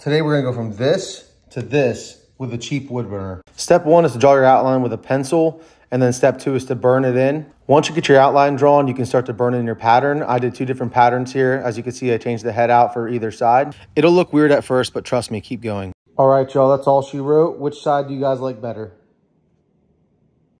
Today we're gonna go from this to this with a cheap wood burner. Step one is to draw your outline with a pencil, and then step two is to burn it in. Once you get your outline drawn, you can start to burn in your pattern. I did two different patterns here. As you can see, I changed the head out for either side. It'll look weird at first, but trust me, keep going. All right, y'all, that's all she wrote. Which side do you guys like better?